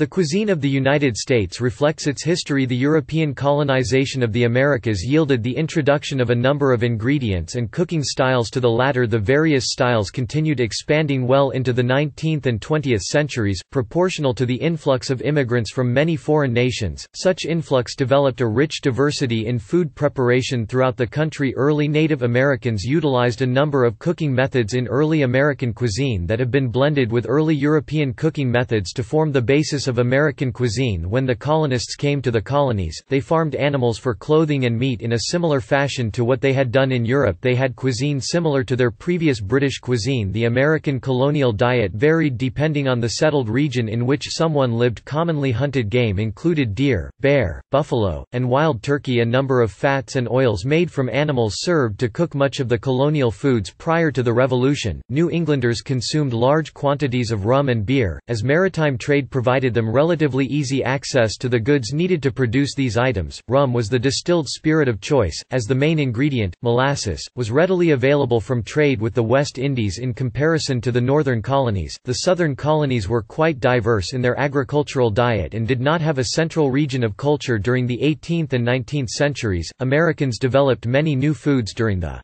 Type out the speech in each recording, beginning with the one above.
The cuisine of the United States reflects its history. The European colonization of the Americas yielded the introduction of a number of ingredients and cooking styles to the latter. The various styles continued expanding well into the 19th and 20th centuries, proportional to the influx of immigrants from many foreign nations. Such influx developed a rich diversity in food preparation throughout the country. Early Native Americans utilized a number of cooking methods in early American cuisine that have been blended with early European cooking methods to form the basis of American cuisine when the colonists came to the colonies, they farmed animals for clothing and meat in a similar fashion to what they had done in Europe. They had cuisine similar to their previous British cuisine. The American colonial diet varied depending on the settled region in which someone lived. Commonly hunted game included deer, bear, buffalo, and wild turkey. A number of fats and oils made from animals served to cook much of the colonial foods prior to the Revolution. New Englanders consumed large quantities of rum and beer, as maritime trade provided them relatively easy access to the goods needed to produce these items. Rum was the distilled spirit of choice, as the main ingredient, molasses, was readily available from trade with the West Indies in comparison to the northern colonies. The southern colonies were quite diverse in their agricultural diet and did not have a central region of culture during the 18th and 19th centuries. Americans developed many new foods during the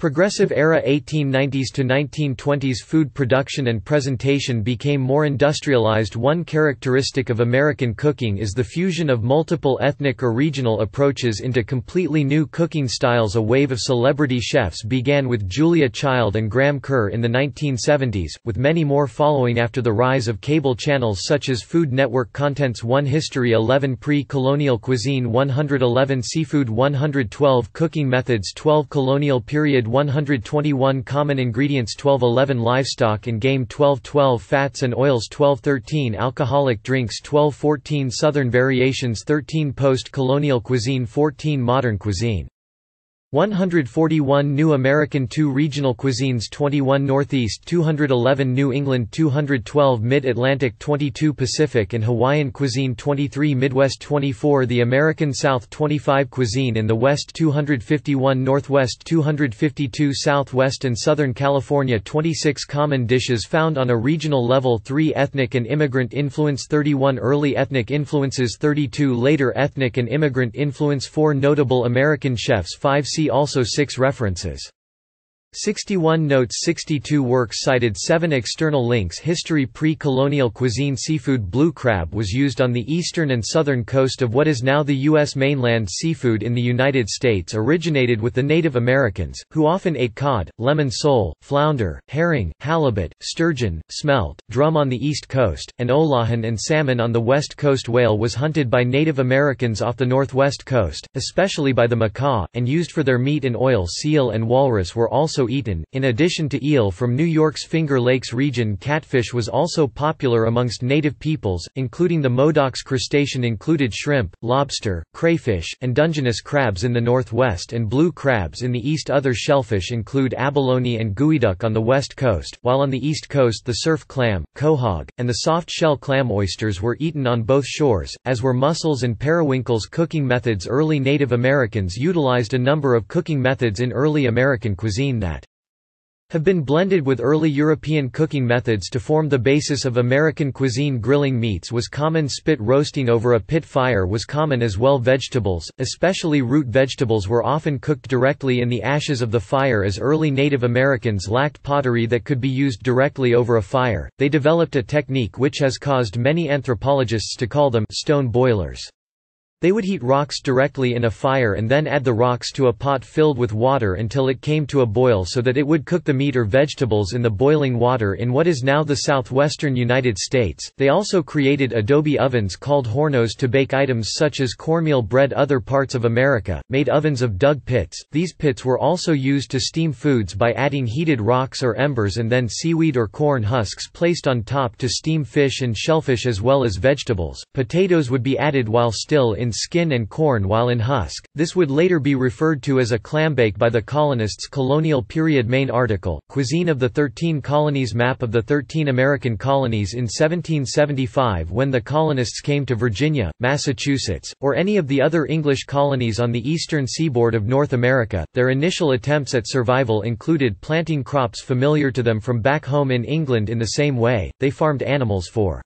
Progressive era 1890s to 1920s food production and presentation became more industrialized. One characteristic of American cooking is the fusion of multiple ethnic or regional approaches into completely new cooking styles. A wave of celebrity chefs began with Julia Child and Graham Kerr in the 1970s, with many more following after the rise of cable channels such as Food Network Contents 1 History 11 Pre-colonial cuisine 111 Seafood 112 Cooking methods 12 Colonial period 121 Common ingredients 1211 Livestock and game 1212 Fats and oils 1213 Alcoholic drinks 1214 Southern variations 13 Post-colonial cuisine 14 Modern cuisine 141 New American 2 Regional cuisines 21 Northeast 211 New England 212 Mid-Atlantic 22 Pacific and Hawaiian cuisine 23 Midwest 24 The American South 25 Cuisine in the West 251 Northwest 252 Southwest and Southern California 26 Common dishes found on a regional level 3 Ethnic and immigrant influence 31 Early ethnic influences 32 Later ethnic and immigrant influence 4 Notable American chefs 5 See also 6 references 61 notes 62 works cited 7 external links History Pre-colonial cuisine Seafood Blue crab was used on the eastern and southern coast of what is now the U.S. mainland Seafood in the United States originated with the Native Americans, who often ate cod, lemon sole, flounder, herring, halibut, sturgeon, smelt, drum on the east coast, and olahan and salmon on the west coast Whale was hunted by Native Americans off the northwest coast, especially by the Makah, and used for their meat and oil Seal and walrus were also also eaten. In addition to eel from New York's Finger Lakes region, catfish was also popular amongst native peoples, including the Modocs crustacean included shrimp, lobster, crayfish, and Dungeness crabs in the northwest and blue crabs in the east. Other shellfish include abalone and geoduck on the west coast, while on the east coast the surf clam, quahog, and the soft shell clam oysters were eaten on both shores, as were mussels and periwinkles. Cooking methods Early Native Americans utilized a number of cooking methods in early American cuisine that have been blended with early European cooking methods to form the basis of American cuisine. Grilling meats was common spit roasting over a pit fire was common as well. Vegetables, especially root vegetables were often cooked directly in the ashes of the fire as early Native Americans lacked pottery that could be used directly over a fire, they developed a technique which has caused many anthropologists to call them stone boilers. They would heat rocks directly in a fire and then add the rocks to a pot filled with water until it came to a boil so that it would cook the meat or vegetables in the boiling water in what is now the southwestern United States. They also created adobe ovens called hornos to bake items such as cornmeal bread. Other parts of America made ovens of dug pits. These pits were also used to steam foods by adding heated rocks or embers and then seaweed or corn husks placed on top to steam fish and shellfish as well as vegetables. Potatoes would be added while still in in skin and corn while in husk. This would later be referred to as a clambake by the colonists' colonial period main article, Cuisine of the Thirteen Colonies Map of the Thirteen American Colonies in 1775 when the colonists came to Virginia, Massachusetts, or any of the other English colonies on the eastern seaboard of North America, their initial attempts at survival included planting crops familiar to them from back home in England in the same way, they farmed animals for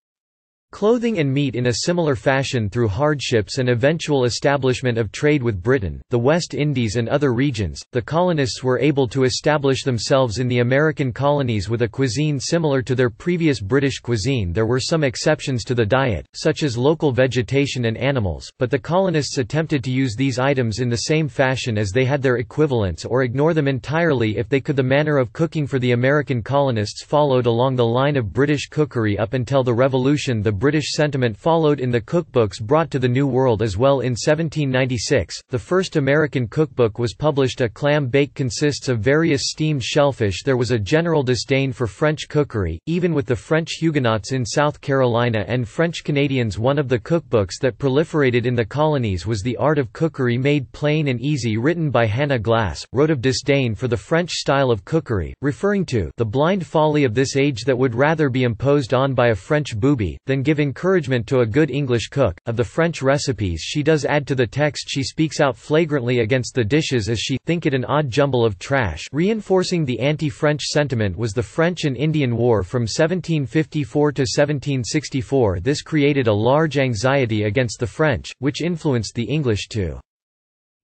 Clothing and meat in a similar fashion through hardships and eventual establishment of trade with Britain, the West Indies and other regions, the colonists were able to establish themselves in the American colonies with a cuisine similar to their previous British cuisine. There were some exceptions to the diet, such as local vegetation and animals, but the colonists attempted to use these items in the same fashion as they had their equivalents or ignore them entirely if they could. The manner of cooking for the American colonists followed along the line of British cookery up until the Revolution. The British sentiment followed in the cookbooks brought to the New World as well in 1796. The first American cookbook was published. A clam bake consists of various steamed shellfish. There was a general disdain for French cookery, even with the French Huguenots in South Carolina and French Canadians. One of the cookbooks that proliferated in the colonies was The Art of Cookery Made Plain and Easy, written by Hannah Glasse, wrote of disdain for the French style of cookery, referring to the blind folly of this age that would rather be imposed on by a French booby, than give give encouragement to a good English cook. Of the French recipes she does add to the text she speaks out flagrantly against the dishes as she think it an odd jumble of trash. Reinforcing the anti-French sentiment was the French and Indian War from 1754 to 1764 this created a large anxiety against the French, which influenced the English too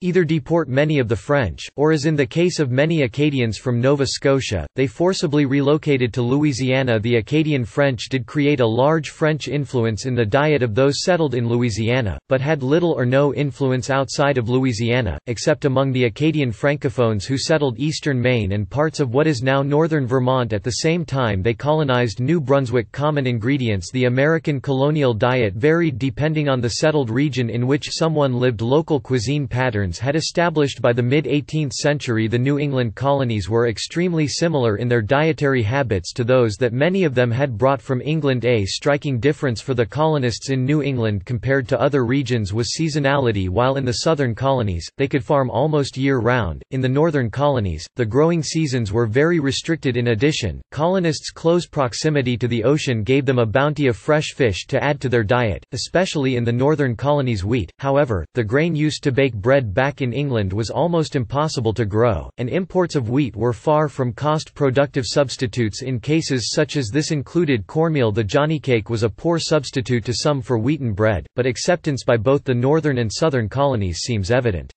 either deport many of the French, or as in the case of many Acadians from Nova Scotia, they forcibly relocated to Louisiana. The Acadian French did create a large French influence in the diet of those settled in Louisiana, but had little or no influence outside of Louisiana, except among the Acadian Francophones who settled eastern Maine and parts of what is now northern Vermont. At the same time they colonized New Brunswick Common ingredients. The American colonial diet varied depending on the settled region in which someone lived. Local cuisine patterns had established by the mid-18th century the New England colonies were extremely similar in their dietary habits to those that many of them had brought from England. A striking difference for the colonists in New England compared to other regions was seasonality. While in the southern colonies, they could farm almost year-round, in the northern colonies, the growing seasons were very restricted. In addition, colonists' close proximity to the ocean gave them a bounty of fresh fish to add to their diet, especially in the northern colonies wheat, however, the grain used to bake bread back in England was almost impossible to grow, and imports of wheat were far from cost-productive substitutes in cases such as this included cornmeal the Johnny cake was a poor substitute to some for wheaten bread, but acceptance by both the northern and southern colonies seems evident.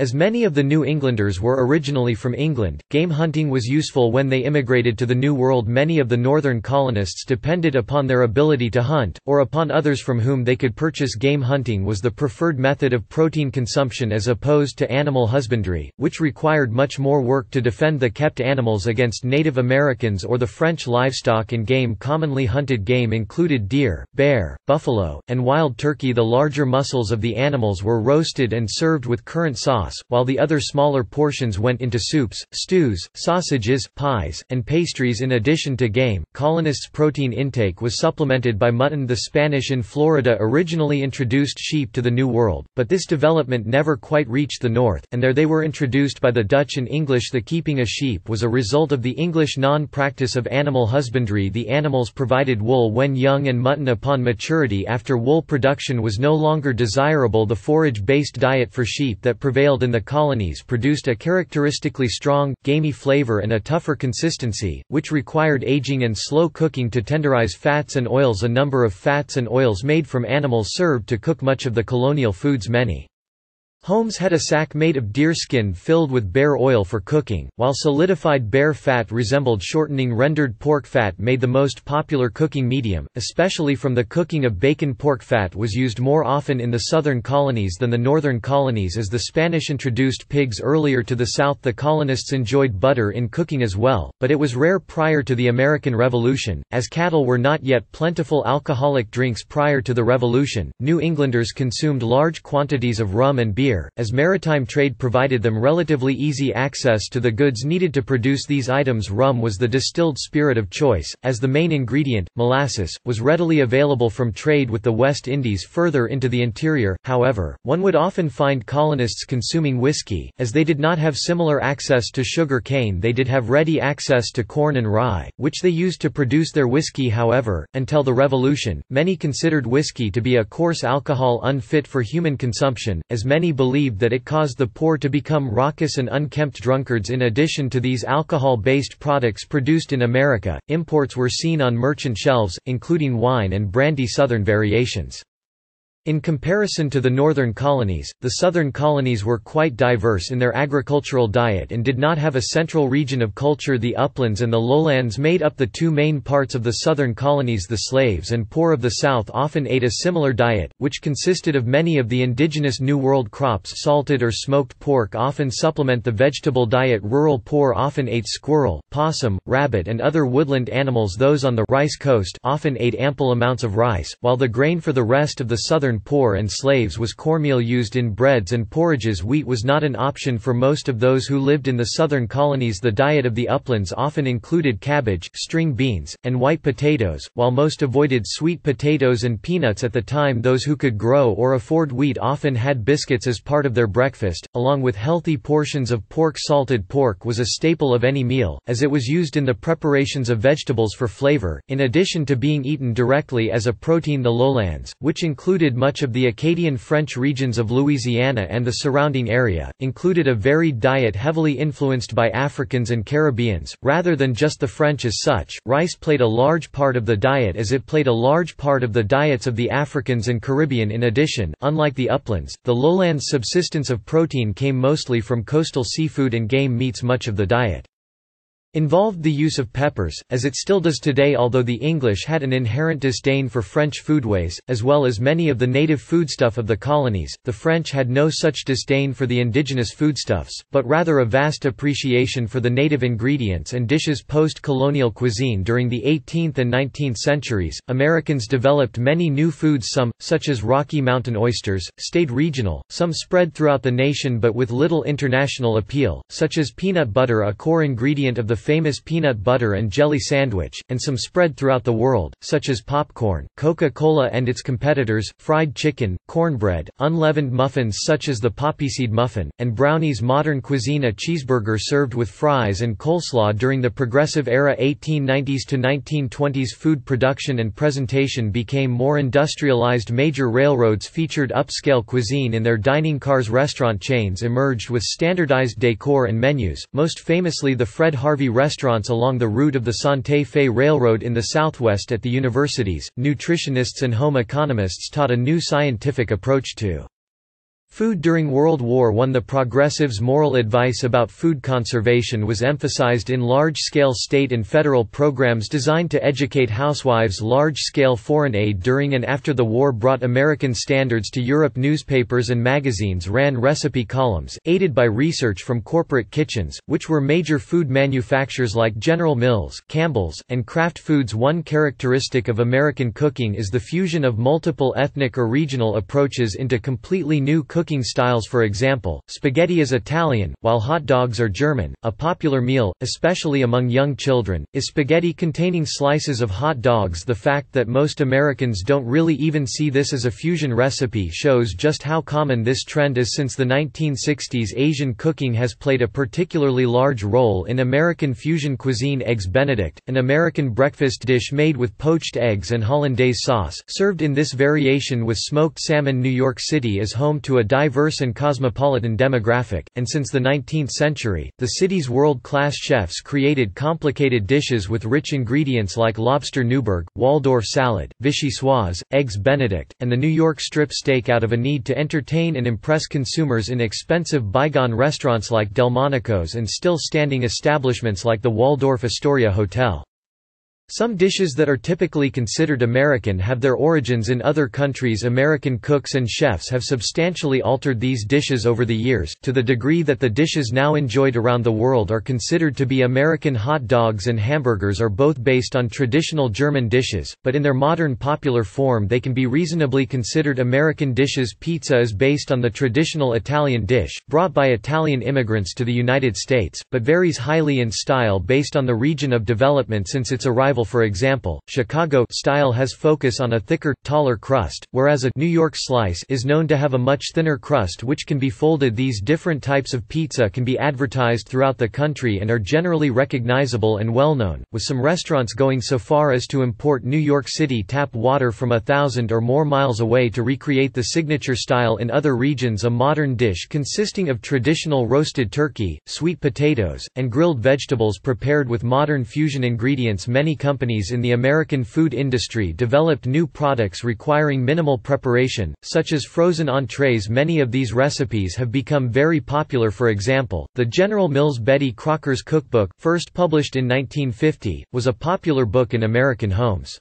As many of the New Englanders were originally from England, game hunting was useful when they immigrated to the New World. Many of the northern colonists depended upon their ability to hunt, or upon others from whom they could purchase game hunting was the preferred method of protein consumption as opposed to animal husbandry, which required much more work to defend the kept animals against Native Americans or the French livestock and game. Commonly hunted game included deer, bear, buffalo, and wild turkey. The larger muscles of the animals were roasted and served with currant sauce sauce, while the other smaller portions went into soups, stews, sausages, pies, and pastries in addition to game. Colonists' protein intake was supplemented by mutton. The Spanish in Florida originally introduced sheep to the New World, but this development never quite reached the north, and there they were introduced by the Dutch and English. The keeping a sheep was a result of the English non-practice of animal husbandry. The animals provided wool when young and mutton upon maturity after wool production was no longer desirable. The forage-based diet for sheep that prevailed in the colonies produced a characteristically strong, gamey flavor and a tougher consistency, which required aging and slow cooking to tenderize fats and oils. A number of fats and oils made from animals served to cook much of the colonial foods many Homes had a sack made of deerskin filled with bear oil for cooking, while solidified bear fat resembled shortening rendered pork fat made the most popular cooking medium, especially from the cooking of bacon. Pork fat was used more often in the southern colonies than the northern colonies as the Spanish introduced pigs earlier to the south. The colonists enjoyed butter in cooking as well, but it was rare prior to the American Revolution, as cattle were not yet plentiful alcoholic drinks prior to the Revolution, New Englanders consumed large quantities of rum and beer beer, as maritime trade provided them relatively easy access to the goods needed to produce these items. Rum was the distilled spirit of choice, as the main ingredient, molasses, was readily available from trade with the West Indies further into the interior, however, one would often find colonists consuming whiskey, as they did not have similar access to sugar cane they did have ready access to corn and rye, which they used to produce their whiskey. However, until the Revolution, many considered whiskey to be a coarse alcohol unfit for human consumption, as many believed that it caused the poor to become raucous and unkempt drunkards in addition to these alcohol-based products produced in America, imports were seen on merchant shelves, including wine and brandy southern variations. In comparison to the northern colonies, the southern colonies were quite diverse in their agricultural diet and did not have a central region of culture. The uplands and the lowlands made up the two main parts of the southern colonies. The slaves and poor of the south often ate a similar diet, which consisted of many of the indigenous New World crops. Salted or smoked pork often supplement the vegetable diet. Rural poor often ate squirrel, possum, rabbit and other woodland animals. Those on the rice coast often ate ample amounts of rice, while the grain for the rest of the southern poor and slaves was cornmeal used in breads and porridges. Wheat was not an option for most of those who lived in the southern colonies. The diet of the uplands often included cabbage, string beans, and white potatoes, while most avoided sweet potatoes and peanuts. At the time those who could grow or afford wheat often had biscuits as part of their breakfast, along with healthy portions of pork. Salted pork was a staple of any meal, as it was used in the preparations of vegetables for flavor, in addition to being eaten directly as a protein. The lowlands, which included much of the Acadian French regions of Louisiana and the surrounding area, included a varied diet heavily influenced by Africans and Caribbeans, rather than just the French as such. Rice played a large part of the diet as it played a large part of the diets of the Africans and Caribbean in addition, unlike the uplands, the lowlands' subsistence of protein came mostly from coastal seafood and game meats much of the diet involved the use of peppers, as it still does today although the English had an inherent disdain for French foodways, as well as many of the native foodstuff of the colonies, the French had no such disdain for the indigenous foodstuffs, but rather a vast appreciation for the native ingredients and dishes post-colonial cuisine during the 18th and 19th centuries. Americans developed many new foods some, such as Rocky Mountain oysters, stayed regional, some spread throughout the nation but with little international appeal, such as peanut butter a core ingredient of the famous peanut butter and jelly sandwich, and some spread throughout the world, such as popcorn, Coca-Cola and its competitors, fried chicken, cornbread, unleavened muffins such as the poppyseed muffin, and brownies modern cuisine a cheeseburger served with fries and coleslaw during the progressive era. 1890s to 1920s food production and presentation became more industrialized. Major railroads featured upscale cuisine in their dining cars. Restaurant chains emerged with standardized decor and menus, most famously the Fred Harvey restaurants along the route of the Santa Fe Railroad in the southwest at the universities. Nutritionists and home economists taught a new scientific approach to Food during World War I The Progressives' moral advice about food conservation was emphasized in large-scale state and federal programs designed to educate housewives Large-scale foreign aid during and after the war brought American standards to Europe. Newspapers and magazines ran recipe columns, aided by research from corporate kitchens, which were major food manufacturers like General Mills, Campbell's, and Kraft Foods. One characteristic of American cooking is the fusion of multiple ethnic or regional approaches into completely new cooking styles for example, spaghetti is Italian, while hot dogs are German. A popular meal, especially among young children, is spaghetti containing slices of hot dogs. The fact that most Americans don't really even see this as a fusion recipe shows just how common this trend is since the 1960s Asian cooking has played a particularly large role in American fusion cuisine. Eggs Benedict, an American breakfast dish made with poached eggs and hollandaise sauce, served in this variation with smoked salmon. New York City is home to a diverse and cosmopolitan demographic, and since the 19th century, the city's world-class chefs created complicated dishes with rich ingredients like lobster Newburg, Waldorf salad, vichyssoise, eggs benedict, and the New York strip steak out of a need to entertain and impress consumers in expensive bygone restaurants like Delmonico's and still standing establishments like the Waldorf Astoria Hotel. Some dishes that are typically considered American have their origins in other countries. American cooks and chefs have substantially altered these dishes over the years, to the degree that the dishes now enjoyed around the world are considered to be American hot dogs and hamburgers are both based on traditional German dishes, but in their modern popular form they can be reasonably considered American dishes. Pizza is based on the traditional Italian dish, brought by Italian immigrants to the United States, but varies highly in style based on the region of development since its arrival for example, Chicago style has focus on a thicker, taller crust, whereas a New York slice is known to have a much thinner crust which can be folded. These different types of pizza can be advertised throughout the country and are generally recognizable and well-known, with some restaurants going so far as to import New York City tap water from a thousand or more miles away to recreate the signature style in other regions. A modern dish consisting of traditional roasted turkey, sweet potatoes, and grilled vegetables prepared with modern fusion ingredients many companies in the American food industry developed new products requiring minimal preparation, such as frozen entrees many of these recipes have become very popular for example, the General Mills Betty Crocker's Cookbook, first published in 1950, was a popular book in American homes.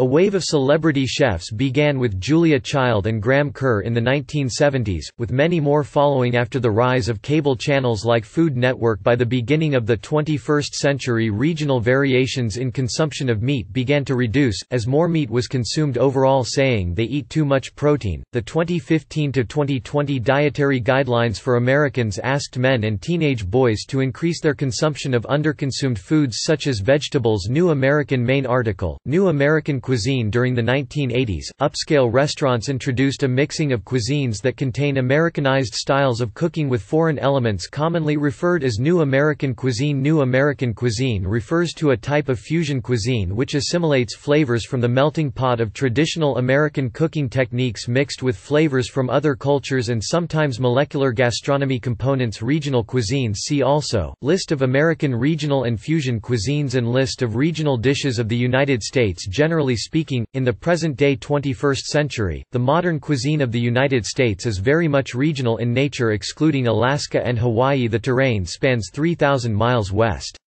A wave of celebrity chefs began with Julia Child and Graham Kerr in the 1970s, with many more following after the rise of cable channels like Food Network by the beginning of the 21st century. Regional variations in consumption of meat began to reduce, as more meat was consumed. Overall saying they eat too much protein. The 2015-2020 Dietary Guidelines for Americans asked men and teenage boys to increase their consumption of underconsumed foods such as vegetables. New American main article, New American cuisine during the 1980s, upscale restaurants introduced a mixing of cuisines that contain Americanized styles of cooking with foreign elements commonly referred as New American cuisine. New American cuisine refers to a type of fusion cuisine which assimilates flavors from the melting pot of traditional American cooking techniques mixed with flavors from other cultures and sometimes molecular gastronomy components. Regional cuisines see also, List of American regional and fusion cuisines and List of regional dishes of the United States Generally speaking, in the present-day 21st century, the modern cuisine of the United States is very much regional in nature excluding Alaska and Hawaii. The terrain spans 3,000 miles west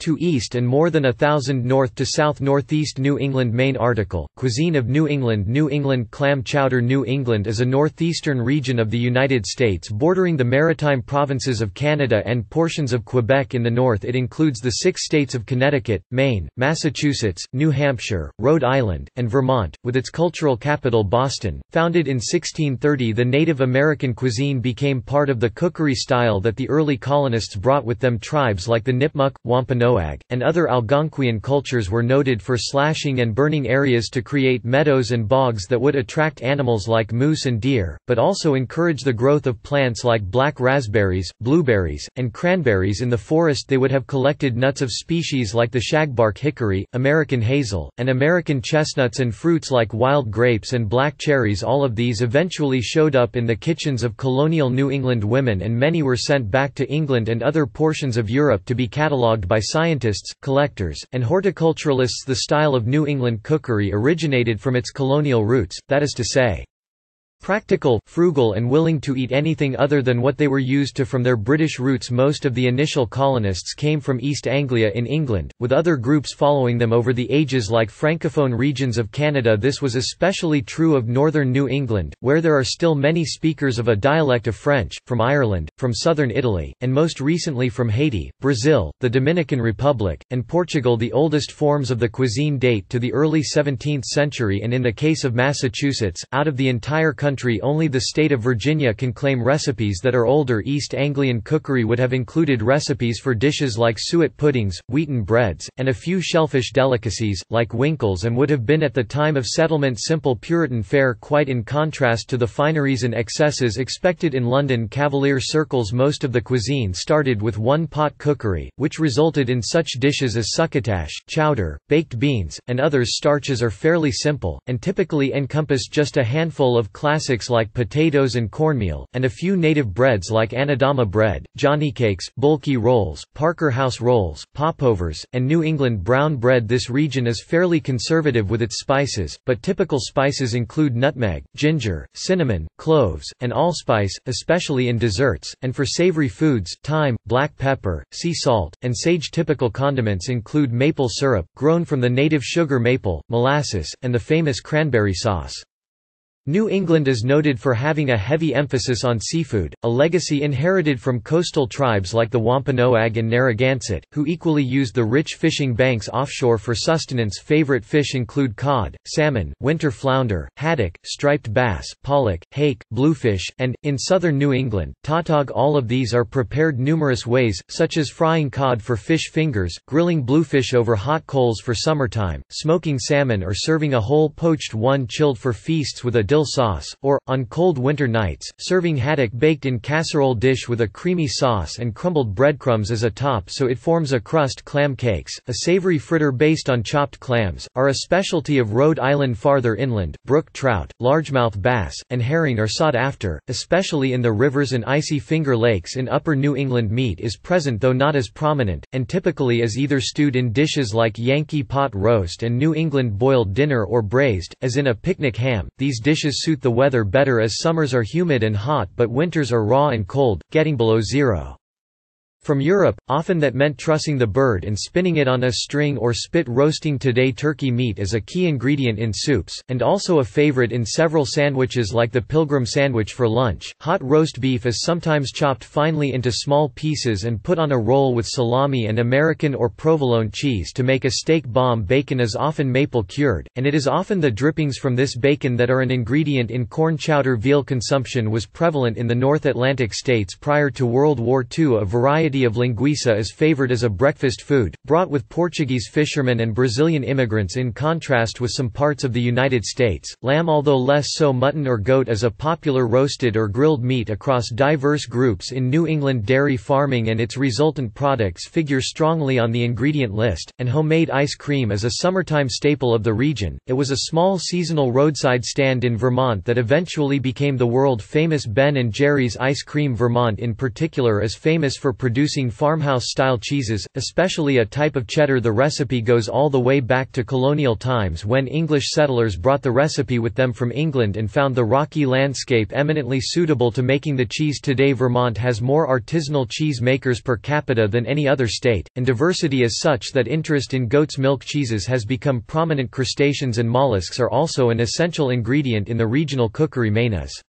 to east and more than a thousand north to south northeast New England main article, Cuisine of New England New England clam chowder New England is a northeastern region of the United States bordering the maritime provinces of Canada and portions of Quebec in the north it includes the six states of Connecticut, Maine, Massachusetts, New Hampshire, Rhode Island, and Vermont, with its cultural capital Boston. Founded in 1630 the Native American cuisine became part of the cookery style that the early colonists brought with them tribes like the Nipmuc, Wampanoag and other Algonquian cultures were noted for slashing and burning areas to create meadows and bogs that would attract animals like moose and deer, but also encourage the growth of plants like black raspberries, blueberries, and cranberries in the forest. They would have collected nuts of species like the shagbark hickory, American hazel, and American chestnuts and fruits like wild grapes and black cherries. All of these eventually showed up in the kitchens of colonial New England women and many were sent back to England and other portions of Europe to be catalogued by scientists, collectors, and horticulturalists The style of New England cookery originated from its colonial roots, that is to say, Practical, frugal and willing to eat anything other than what they were used to from their British roots. Most of the initial colonists came from East Anglia in England, with other groups following them over the ages like francophone regions of Canada. This was especially true of northern New England, where there are still many speakers of a dialect of French, from Ireland, from southern Italy, and most recently from Haiti, Brazil, the Dominican Republic, and Portugal the oldest forms of the cuisine date to the early 17th century and in the case of Massachusetts, out of the entire country country only the state of Virginia can claim recipes that are older. East Anglian cookery would have included recipes for dishes like suet puddings, wheaten breads, and a few shellfish delicacies, like winkles and would have been at the time of settlement simple Puritan fare quite in contrast to the fineries and excesses expected in London. Cavalier circles most of the cuisine started with one-pot cookery, which resulted in such dishes as succotash, chowder, baked beans, and others. Starches are fairly simple, and typically encompass just a handful of classic classics like potatoes and cornmeal, and a few native breads like Anadama bread, Johnny cakes, bulky rolls, Parker House rolls, popovers, and New England brown bread This region is fairly conservative with its spices, but typical spices include nutmeg, ginger, cinnamon, cloves, and allspice, especially in desserts, and for savory foods, thyme, black pepper, sea salt, and sage Typical condiments include maple syrup, grown from the native sugar maple, molasses, and the famous cranberry sauce. New England is noted for having a heavy emphasis on seafood, a legacy inherited from coastal tribes like the Wampanoag and Narragansett, who equally used the rich fishing banks offshore for sustenance. Favorite fish include cod, salmon, winter flounder, haddock, striped bass, pollock, hake, bluefish, and, in southern New England, tautog. All of these are prepared numerous ways, such as frying cod for fish fingers, grilling bluefish over hot coals for summertime, smoking salmon or serving a whole poached one chilled for feasts with a dill sauce, or, on cold winter nights, serving haddock baked in casserole dish with a creamy sauce and crumbled breadcrumbs as a top so it forms a crust clam cakes, a savory fritter based on chopped clams, are a specialty of Rhode Island farther inland, brook trout, largemouth bass, and herring are sought after, especially in the rivers and icy finger lakes in upper New England. Meat is present though not as prominent, and typically is either stewed in dishes like Yankee pot roast and New England boiled dinner or braised, as in a picnic ham, these dishes suit the weather better as summers are humid and hot but winters are raw and cold, getting below zero. From Europe, often that meant trussing the bird and spinning it on a string or spit roasting today turkey meat is a key ingredient in soups, and also a favorite in several sandwiches like the pilgrim sandwich for lunch. Hot roast beef is sometimes chopped finely into small pieces and put on a roll with salami and American or provolone cheese to make a steak bomb. Bacon is often maple cured, and it is often the drippings from this bacon that are an ingredient in corn chowder. Veal consumption was prevalent in the North Atlantic states prior to World War II a variety variety of linguiça is favored as a breakfast food, brought with Portuguese fishermen and Brazilian immigrants in contrast with some parts of the United States. Lamb although less so mutton or goat is a popular roasted or grilled meat across diverse groups in New England dairy farming and its resultant products figure strongly on the ingredient list, and homemade ice cream is a summertime staple of the region. It was a small seasonal roadside stand in Vermont that eventually became the world-famous Ben and Jerry's Ice Cream Vermont in particular is famous for producing producing farmhouse-style cheeses, especially a type of cheddar the recipe goes all the way back to colonial times when English settlers brought the recipe with them from England and found the rocky landscape eminently suitable to making the cheese today Vermont has more artisanal cheese makers per capita than any other state, and diversity is such that interest in goat's milk cheeses has become prominent crustaceans and mollusks are also an essential ingredient in the regional cookery mayonnaise.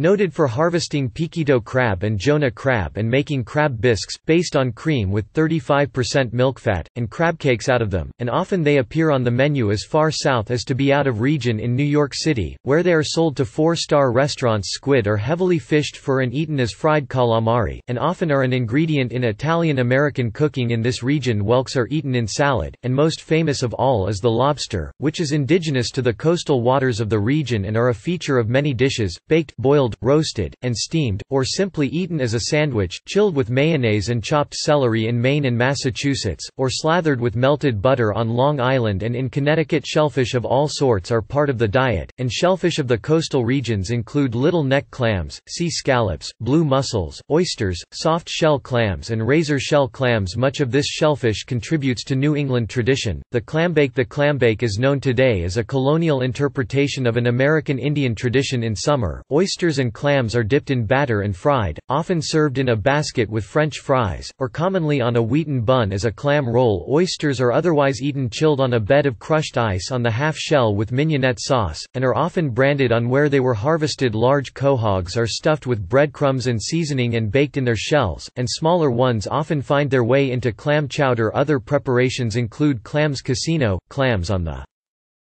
Noted for harvesting Peekytoe crab and Jonah crab and making crab bisques, based on cream with 35% milk fat, and crab cakes out of them, and often they appear on the menu as far south as to be out of region in New York City, where they are sold to four-star restaurants squid are heavily fished for and eaten as fried calamari, and often are an ingredient in Italian-American cooking in this region. Whelks are eaten in salad, and most famous of all is the lobster, which is indigenous to the coastal waters of the region and are a feature of many dishes, baked, boiled grilled, roasted, and steamed, or simply eaten as a sandwich, chilled with mayonnaise and chopped celery in Maine and Massachusetts, or slathered with melted butter on Long Island and in Connecticut shellfish of all sorts are part of the diet, and shellfish of the coastal regions include little neck clams, sea scallops, blue mussels, oysters, soft shell clams and razor shell clams much of this shellfish contributes to New England tradition. The clambake The clambake is known today as a colonial interpretation of an American Indian tradition in summer. Oysters and clams are dipped in batter and fried, often served in a basket with French fries, or commonly on a wheaten bun as a clam roll. Oysters are otherwise eaten chilled on a bed of crushed ice on the half shell with mignonette sauce, and are often branded on where they were harvested. Large quahogs are stuffed with breadcrumbs and seasoning and baked in their shells, and smaller ones often find their way into clam chowder. Other preparations include clams casino, clams on the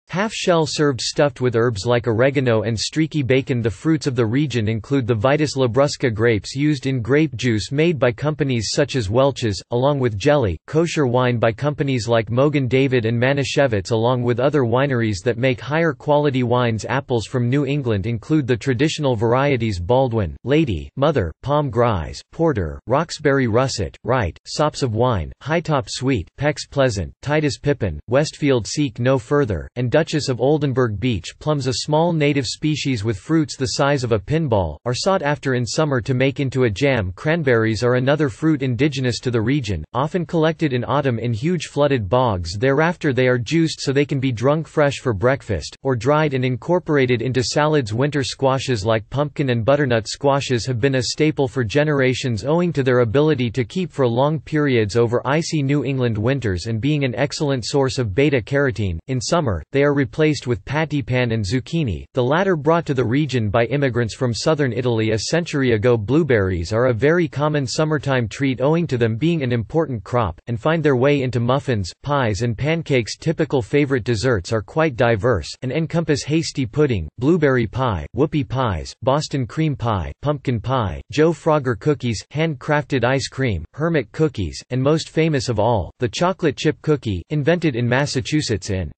Half-shell served stuffed with herbs like oregano and streaky bacon. The fruits of the region include the Vitis labrusca grapes used in grape juice made by companies such as Welch's, along with jelly, kosher wine by companies like Mogen David and Manischewitz along with other wineries that make higher quality wines. Apples from New England include the traditional varieties Baldwin, Lady, Mother, Pomme Grise, Porter, Roxbury Russet, Wright, Sops of Wine, Hightop Sweet, Peck's Pleasant, Titus Pippin, Westfield Seek No Further, and Duchess of Oldenburg beach plums a small native species with fruits the size of a pinball, are sought after in summer to make into a jam. Cranberries are another fruit indigenous to the region, often collected in autumn in huge flooded bogs. Thereafter they are juiced so they can be drunk fresh for breakfast, or dried and incorporated into salads. Winter squashes like pumpkin and butternut squashes have been a staple for generations owing to their ability to keep for long periods over icy New England winters and being an excellent source of beta-carotene. In summer, they are replaced with pattypan and zucchini, the latter brought to the region by immigrants from southern Italy a century ago. Blueberries are a very common summertime treat owing to them being an important crop, and find their way into muffins, pies and pancakes. Typical favorite desserts are quite diverse, and encompass hasty pudding, blueberry pie, whoopie pies, Boston cream pie, pumpkin pie, Joe Frogger cookies, hand-crafted ice cream, hermit cookies, and most famous of all, the chocolate chip cookie, invented in Massachusetts in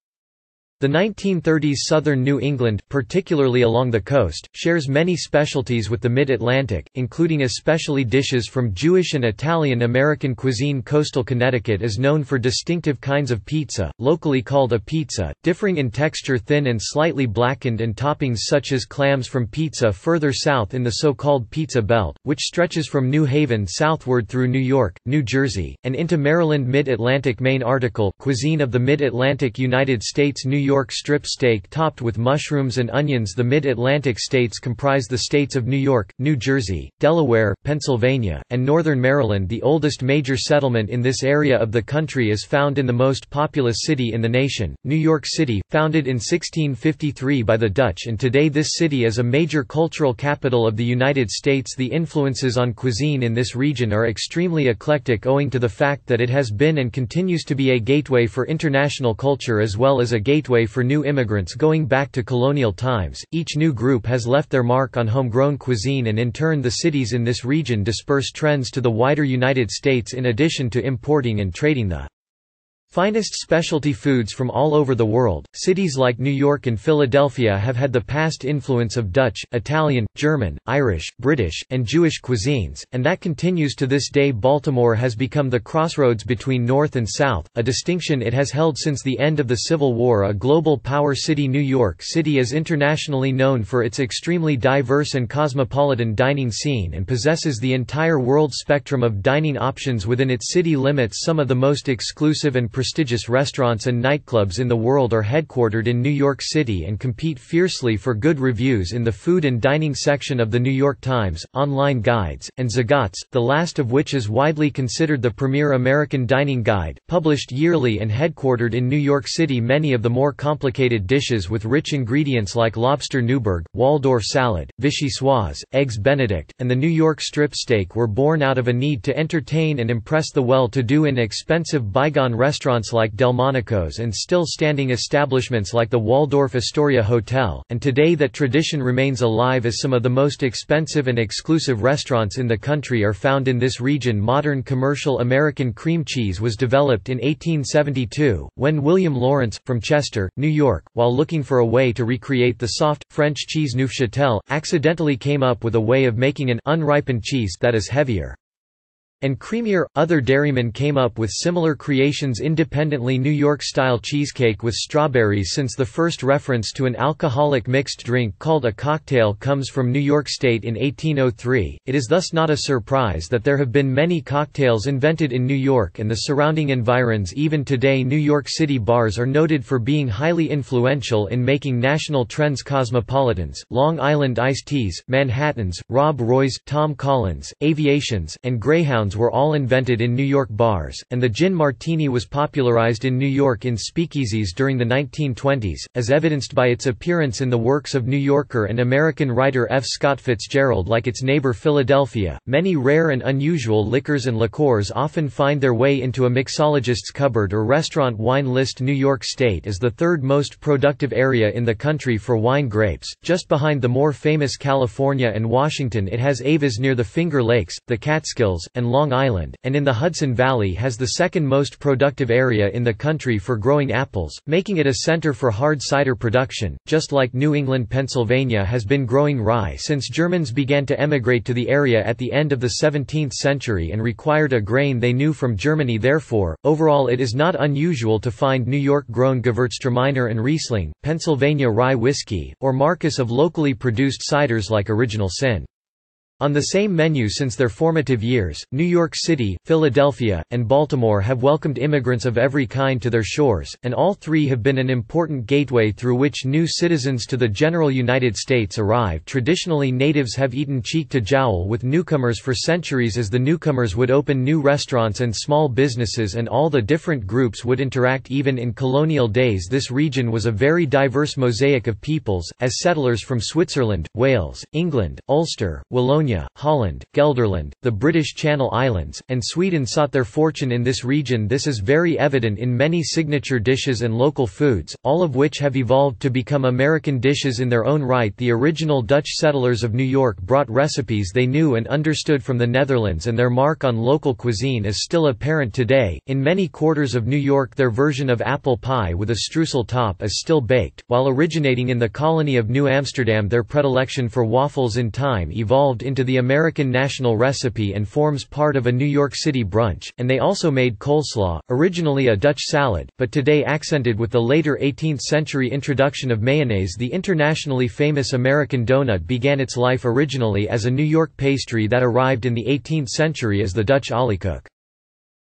the 1930s southern New England, particularly along the coast, shares many specialties with the Mid-Atlantic, including especially dishes from Jewish and Italian-American cuisine. Coastal Connecticut is known for distinctive kinds of pizza, locally called apizza, differing in texture thin and slightly blackened and toppings such as clams from pizza further south in the so-called Pizza Belt, which stretches from New Haven southward through New York, New Jersey, and into Maryland. Mid-Atlantic Main article Cuisine of the Mid-Atlantic United States New York strip steak topped with mushrooms and onions. The Mid-Atlantic states comprise the states of New York, New Jersey, Delaware, Pennsylvania, and Northern Maryland. The oldest major settlement in this area of the country is found in the most populous city in the nation, New York City, founded in 1653 by the Dutch and today this city is a major cultural capital of the United States. The influences on cuisine in this region are extremely eclectic owing to the fact that it has been and continues to be a gateway for international culture as well as a gateway for new immigrants going back to colonial times. Each new group has left their mark on homegrown cuisine and in turn the cities in this region disperse trends to the wider United States in addition to importing and trading the Finest specialty foods from all over the world, cities like New York and Philadelphia have had the past influence of Dutch, Italian, German, Irish, British, and Jewish cuisines, and that continues to this day. Baltimore has become the crossroads between North and South, a distinction it has held since the end of the Civil War. A global power city New York City is internationally known for its extremely diverse and cosmopolitan dining scene and possesses the entire world spectrum of dining options within its city limits some of the most exclusive and prestigious restaurants and nightclubs in the world are headquartered in New York City and compete fiercely for good reviews in the food and dining section of The New York Times, online guides, and Zagat's, the last of which is widely considered the premier American dining guide, published yearly and headquartered in New York City many of the more complicated dishes with rich ingredients like lobster Newburg, Waldorf salad, vichyssoise, eggs benedict, and the New York strip steak were born out of a need to entertain and impress the well-to-do in expensive bygone restaurants restaurants like Delmonico's and still standing establishments like the Waldorf Astoria Hotel, and today that tradition remains alive as some of the most expensive and exclusive restaurants in the country are found in this region. Modern commercial American cream cheese was developed in 1872, when William Lawrence, from Chester, New York, while looking for a way to recreate the soft, French cheese Neufchâtel, accidentally came up with a way of making an unripened cheese that is heavier and creamier. Other dairymen came up with similar creations independently New York-style cheesecake with strawberries since the first reference to an alcoholic mixed drink called a cocktail comes from New York State in 1803. It is thus not a surprise that there have been many cocktails invented in New York and the surrounding environs even today New York City bars are noted for being highly influential in making national trends cosmopolitans, Long Island iced teas, Manhattans, Rob Roys, Tom Collins, Aviations, and Greyhounds were all invented in New York bars, and the gin martini was popularized in New York in speakeasies during the 1920s, as evidenced by its appearance in the works of New Yorker and American writer F. Scott Fitzgerald like its neighbor Philadelphia. Many rare and unusual liquors and liqueurs often find their way into a mixologist's cupboard or restaurant wine list. New York State is the third most productive area in the country for wine grapes, just behind the more famous California and Washington it has AVAs near the Finger Lakes, the Catskills, and Long Island, and in the Hudson Valley has the second most productive area in the country for growing apples, making it a center for hard cider production, just like New England Pennsylvania has been growing rye since Germans began to emigrate to the area at the end of the 17th century and required a grain they knew from Germany therefore, overall it is not unusual to find New York-grown Gewürztraminer and Riesling, Pennsylvania rye whiskey, or marques of locally produced ciders like Original Sin. On the same menu since their formative years, New York City, Philadelphia, and Baltimore have welcomed immigrants of every kind to their shores, and all three have been an important gateway through which new citizens to the general United States arrive. Traditionally, natives have eaten cheek to jowl with newcomers for centuries as the newcomers would open new restaurants and small businesses and all the different groups would interact even in colonial days. This region was a very diverse mosaic of peoples, as settlers from Switzerland, Wales, England, Ulster, Wallonia, Holland, Gelderland, the British Channel Islands, and Sweden sought their fortune in this region. This is very evident in many signature dishes and local foods, all of which have evolved to become American dishes in their own right. The original Dutch settlers of New York brought recipes they knew and understood from the Netherlands and their mark on local cuisine is still apparent today. In many quarters of New York their version of apple pie with a streusel top is still baked, while originating in the colony of New Amsterdam their predilection for waffles in time evolved into into the American national recipe and forms part of a New York City brunch, and they also made coleslaw, originally a Dutch salad, but today accented with the later 18th-century introduction of mayonnaise The internationally famous American donut began its life originally as a New York pastry that arrived in the 18th century as the Dutch oliekoek.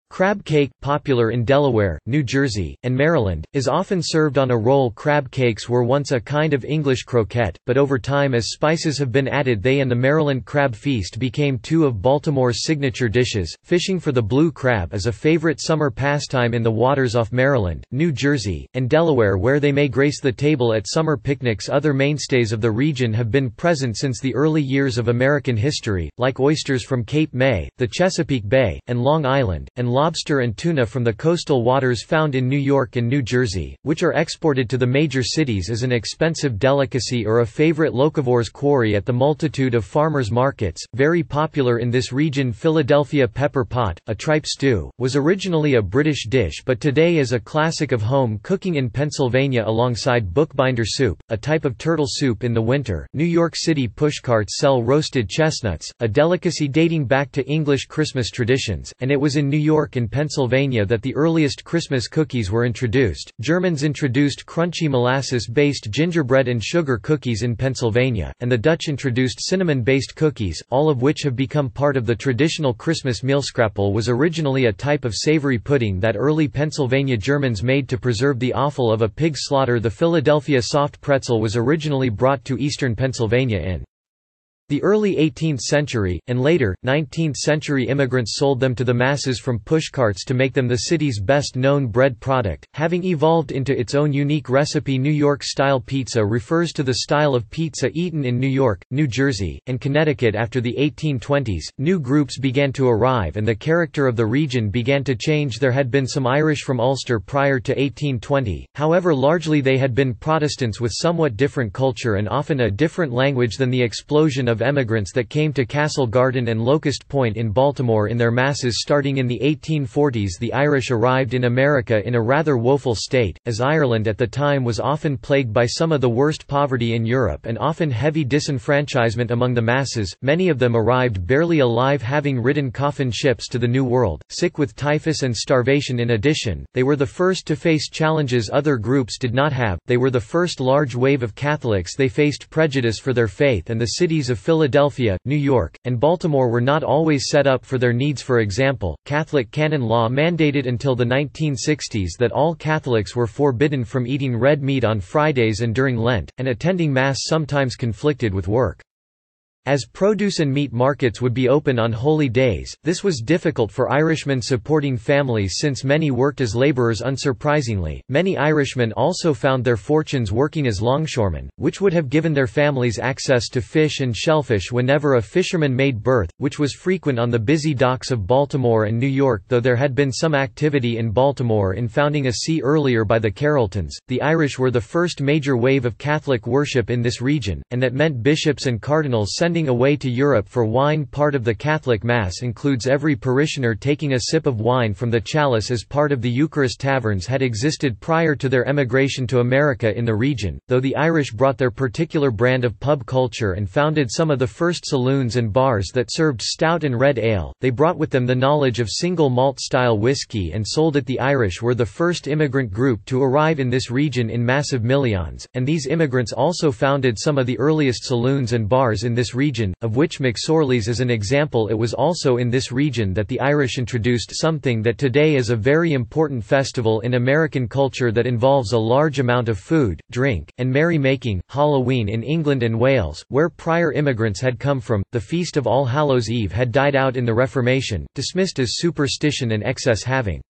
Crab cake, popular in Delaware, New Jersey, and Maryland, is often served on a roll. Crab cakes were once a kind of English croquette, but over time as spices have been added they and the Maryland crab feast became two of Baltimore's signature dishes. Fishing for the blue crab is a favorite summer pastime in the waters off Maryland, New Jersey, and Delaware where they may grace the table at summer picnics. Other mainstays of the region have been present since the early years of American history, like oysters from Cape May, the Chesapeake Bay, and Long Island, and lobster and tuna from the coastal waters found in New York and New Jersey, which are exported to the major cities as an expensive delicacy or a favorite locavores quarry at the multitude of farmers' markets. Very popular in this region, Philadelphia pepper pot, a tripe stew, was originally a British dish but today is a classic of home cooking in Pennsylvania alongside bookbinder soup, a type of turtle soup in the winter. New York City pushcarts sell roasted chestnuts, a delicacy dating back to English Christmas traditions, and it was in New York York and Pennsylvania that the earliest Christmas cookies were introduced. Germans introduced crunchy molasses-based gingerbread and sugar cookies in Pennsylvania, and the Dutch introduced cinnamon-based cookies, all of which have become part of the traditional Christmas meal. Scrapple was originally a type of savory pudding that early Pennsylvania Germans made to preserve the offal of a pig slaughter. The Philadelphia soft pretzel was originally brought to eastern Pennsylvania in the early 18th century, and later, 19th-century immigrants sold them to the masses from pushcarts to make them the city's best-known bread product, having evolved into its own unique recipe New York-style pizza refers to the style of pizza eaten in New York, New Jersey, and Connecticut after the 1820s. New groups began to arrive and the character of the region began to change there had been some Irish from Ulster prior to 1820, however largely they had been Protestants with somewhat different culture and often a different language than the explosion of of emigrants that came to Castle Garden and Locust Point in Baltimore in their masses starting in the 1840s the Irish arrived in America in a rather woeful state, as Ireland at the time was often plagued by some of the worst poverty in Europe and often heavy disenfranchisement among the masses, many of them arrived barely alive having ridden coffin ships to the New World, sick with typhus and starvation in addition, they were the first to face challenges other groups did not have, they were the first large wave of Catholics they faced prejudice for their faith and the cities of Philadelphia, New York, and Baltimore were not always set up for their needs for example, Catholic canon law mandated until the 1960s that all Catholics were forbidden from eating red meat on Fridays and during Lent, and attending Mass sometimes conflicted with work. As produce and meat markets would be open on holy days, this was difficult for Irishmen supporting families since many worked as labourers unsurprisingly. Many Irishmen also found their fortunes working as longshoremen, which would have given their families access to fish and shellfish whenever a fisherman made berth, which was frequent on the busy docks of Baltimore and New York. Though there had been some activity in Baltimore in founding a see earlier by the Carrolltons, the Irish were the first major wave of Catholic worship in this region, and that meant bishops and cardinals sending sending away to Europe for wine. Part of the Catholic Mass includes every parishioner taking a sip of wine from the chalice as part of the Eucharist. Taverns had existed prior to their emigration to America in the region, though the Irish brought their particular brand of pub culture and founded some of the first saloons and bars that served stout and red ale, they brought with them the knowledge of single malt style whiskey and sold it. The Irish were the first immigrant group to arrive in this region in massive millions, and these immigrants also founded some of the earliest saloons and bars in this region, of which McSorley's is an example it was also in this region that the Irish introduced something that today is a very important festival in American culture that involves a large amount of food, drink, and merry-making, Halloween in England and Wales, where prior immigrants had come from. The Feast of All Hallows Eve had died out in the Reformation, dismissed as superstition and excess having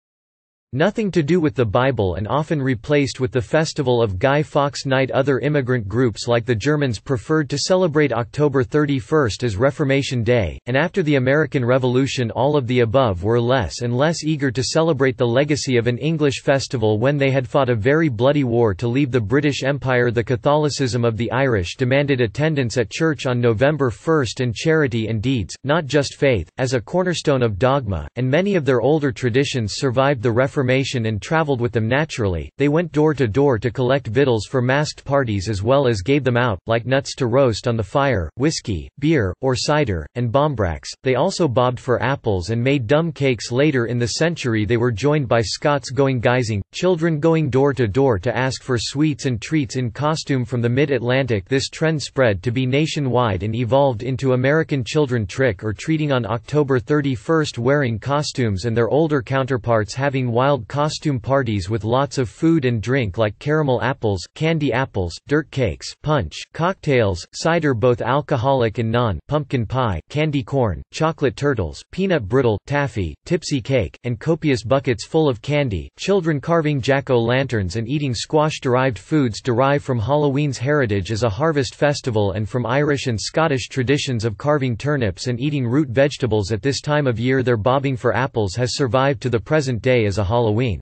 Nothing to do with the Bible and often replaced with the festival of Guy Fawkes Night Other immigrant groups like the Germans preferred to celebrate October 31 as Reformation Day, and after the American Revolution all of the above were less and less eager to celebrate the legacy of an English festival when they had fought a very bloody war to leave the British Empire. The Catholicism of the Irish demanded attendance at church on November 1 and charity and deeds, not just faith, as a cornerstone of dogma, and many of their older traditions survived the Reformation Reformation and traveled with them naturally, they went door to door to collect victuals for masked parties as well as gave them out, like nuts to roast on the fire, whiskey, beer, or cider, and barmbracks. They also bobbed for apples and made dumb cakes later in the century they were joined by Scots going guising, children going door to door to ask for sweets and treats in costume from the mid-Atlantic this trend spread to be nationwide and evolved into American children trick or treating on October 31 wearing costumes and their older counterparts having wild wild costume parties with lots of food and drink like caramel apples, candy apples, dirt cakes, punch, cocktails, cider both alcoholic and non, pumpkin pie, candy corn, chocolate turtles, peanut brittle, taffy, tipsy cake, and copious buckets full of candy, children carving jack-o'-lanterns and eating squash-derived foods derive from Halloween's heritage as a harvest festival and from Irish and Scottish traditions of carving turnips and eating root vegetables at this time of year their bobbing for apples has survived to the present day as a Halloween.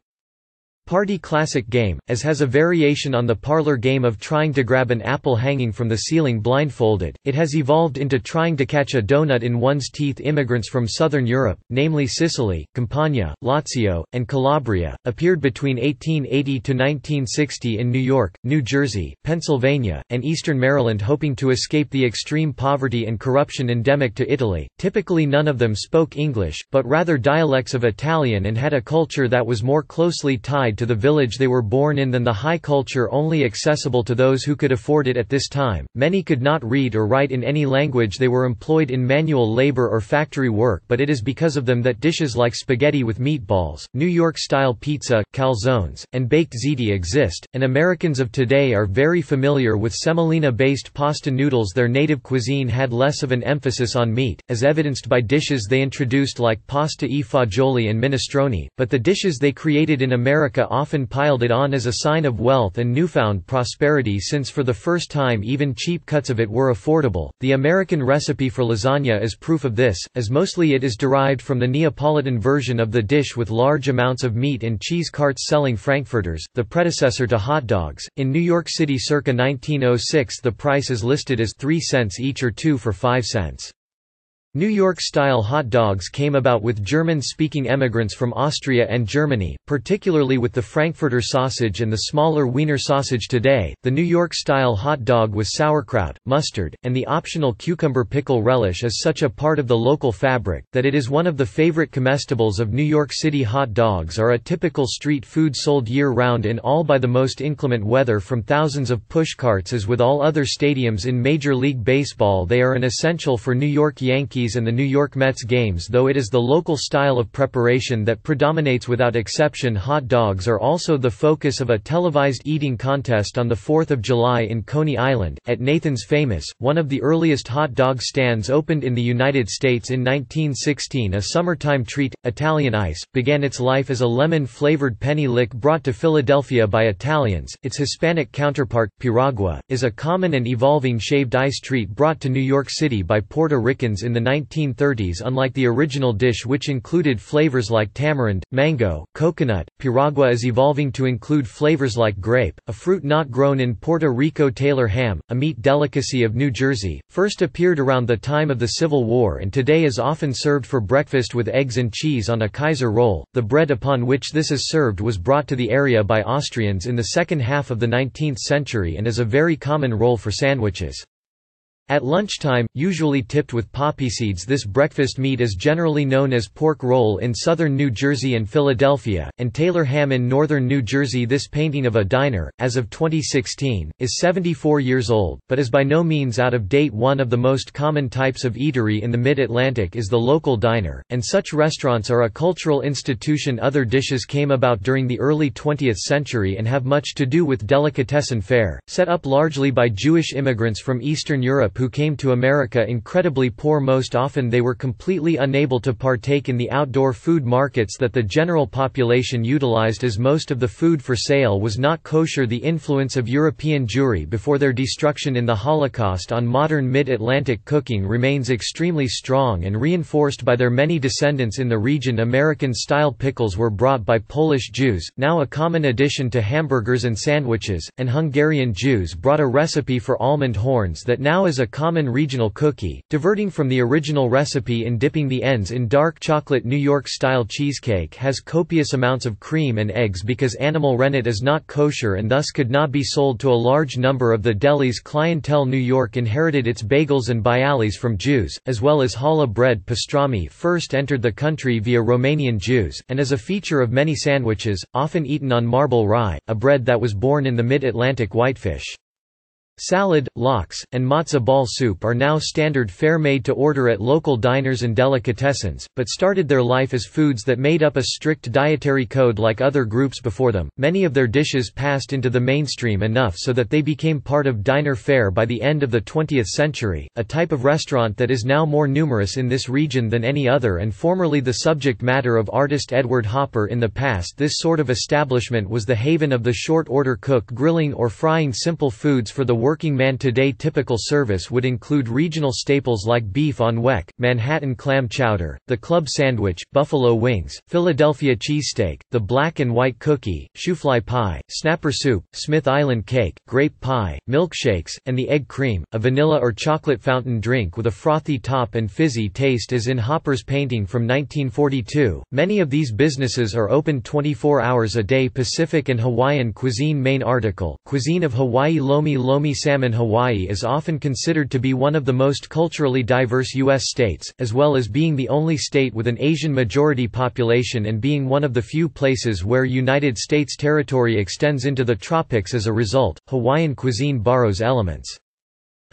Party classic game, as has a variation on the parlor game of trying to grab an apple hanging from the ceiling blindfolded, it has evolved into trying to catch a donut in one's teeth Immigrants from southern Europe, namely Sicily, Campania, Lazio, and Calabria, appeared between 1880 to 1960 in New York, New Jersey, Pennsylvania, and eastern Maryland hoping to escape the extreme poverty and corruption endemic to Italy. Typically none of them spoke English, but rather dialects of Italian and had a culture that was more closely tied to the village they were born in than the high culture only accessible to those who could afford it at this time. Many could not read or write in any language they were employed in manual labor or factory work but it is because of them that dishes like spaghetti with meatballs, New York-style pizza, calzones, and baked ziti exist, and Americans of today are very familiar with semolina-based pasta noodles their native cuisine had less of an emphasis on meat, as evidenced by dishes they introduced like pasta e fagioli and minestrone, but the dishes they created in America often piled it on as a sign of wealth and newfound prosperity since for the first time even cheap cuts of it were affordable. The American recipe for lasagna is proof of this, as mostly it is derived from the Neapolitan version of the dish with large amounts of meat and cheese carts selling frankfurters, the predecessor to hot dogs. In New York City circa 1906 the price is listed as 3 cents each or 2 for 5 cents. New York-style hot dogs came about with German-speaking emigrants from Austria and Germany, particularly with the Frankfurter sausage and the smaller Wiener sausage today. The New York-style hot dog with sauerkraut, mustard, and the optional cucumber pickle relish is such a part of the local fabric that it is one of the favorite comestibles of New York City. Hot dogs are a typical street food sold year-round in all by the most inclement weather from thousands of pushcarts as with all other stadiums in Major League Baseball they are an essential for New York Yankees Yankees and the New York Mets games though it is the local style of preparation that predominates without exception. Hot dogs are also the focus of a televised eating contest on 4 July in Coney Island, at Nathan's Famous, one of the earliest hot dog stands opened in the United States in 1916 a summertime treat, Italian Ice, began its life as a lemon-flavored penny lick brought to Philadelphia by Italians, its Hispanic counterpart, piragua, is a common and evolving shaved ice treat brought to New York City by Puerto Ricans in the 1930s unlike the original dish which included flavors like tamarind, mango, coconut, piragua is evolving to include flavors like grape, a fruit not grown in Puerto Rico Taylor ham, a meat delicacy of New Jersey, first appeared around the time of the Civil War and today is often served for breakfast with eggs and cheese on a Kaiser roll. The bread upon which this is served was brought to the area by Austrians in the second half of the 19th century and is a very common roll for sandwiches. At lunchtime, usually tipped with poppy seeds this breakfast meat is generally known as pork roll in southern New Jersey and Philadelphia, and Taylor ham in northern New Jersey. This painting of a diner, as of 2016, is 74 years old, but is by no means out of date. One of the most common types of eatery in the Mid-Atlantic is the local diner, and such restaurants are a cultural institution. Other dishes came about during the early 20th century and have much to do with delicatessen fare, set up largely by Jewish immigrants from Eastern Europe who came to America incredibly poor most often they were completely unable to partake in the outdoor food markets that the general population utilized as most of the food for sale was not kosher. The influence of European Jewry before their destruction in the Holocaust on modern mid-Atlantic cooking remains extremely strong and reinforced by their many descendants in the region. American-style pickles were brought by Polish Jews, now a common addition to hamburgers and sandwiches, and Hungarian Jews brought a recipe for almond horns that now is a a common regional cookie, diverting from the original recipe in dipping the ends in dark chocolate New York-style cheesecake has copious amounts of cream and eggs because animal rennet is not kosher and thus could not be sold to a large number of the delis clientele New York inherited its bagels and bialys from Jews, as well as challah bread pastrami first entered the country via Romanian Jews, and is a feature of many sandwiches, often eaten on marble rye, a bread that was born in the mid-Atlantic whitefish. Salad, lox, and matzo ball soup are now standard fare made to order at local diners and delicatessens, but started their life as foods that made up a strict dietary code like other groups before them. Many of their dishes passed into the mainstream enough so that they became part of diner fare by the end of the 20th century, a type of restaurant that is now more numerous in this region than any other and formerly the subject matter of artist Edward Hopper in the past. This sort of establishment was the haven of the short order cook grilling or frying simple foods for the working man today typical service would include regional staples like beef on weck, Manhattan clam chowder, the club sandwich, buffalo wings, Philadelphia cheesesteak, the black and white cookie, shoofly pie, snapper soup, Smith Island cake, grape pie, milkshakes, and the egg cream, a vanilla or chocolate fountain drink with a frothy top and fizzy taste as in Hopper's painting from 1942. Many of these businesses are open 24 hours a day Pacific and Hawaiian cuisine main article, Cuisine of Hawaii Lomi Lomi salmon Hawaii is often considered to be one of the most culturally diverse U.S. states, as well as being the only state with an Asian majority population and being one of the few places where United States territory extends into the tropics as a result, Hawaiian cuisine borrows elements